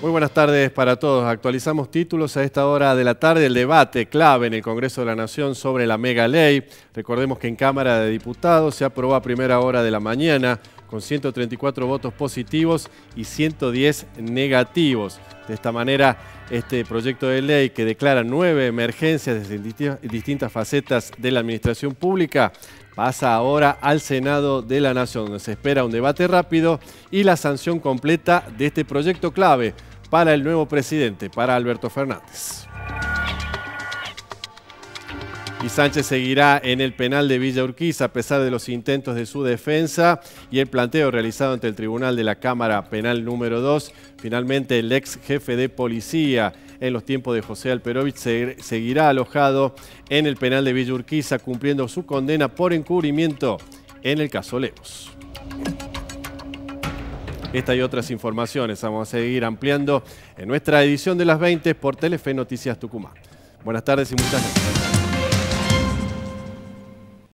Muy buenas tardes para todos. Actualizamos títulos a esta hora de la tarde. El debate clave en el Congreso de la Nación sobre la mega ley. Recordemos que en Cámara de Diputados se aprobó a primera hora de la mañana con 134 votos positivos y 110 negativos. De esta manera, este proyecto de ley que declara nueve emergencias de distintas facetas de la administración pública pasa ahora al Senado de la Nación, donde se espera un debate rápido y la sanción completa de este proyecto clave para el nuevo presidente, para Alberto Fernández. Y Sánchez seguirá en el penal de Villa Urquiza a pesar de los intentos de su defensa y el planteo realizado ante el Tribunal de la Cámara Penal número 2. Finalmente el ex jefe de policía en los tiempos de José Alperovich seguirá alojado en el penal de Villa Urquiza cumpliendo su condena por encubrimiento en el caso Lemos. Esta y otras informaciones vamos a seguir ampliando en nuestra edición de las 20 por Telefe Noticias Tucumán. Buenas tardes y muchas gracias.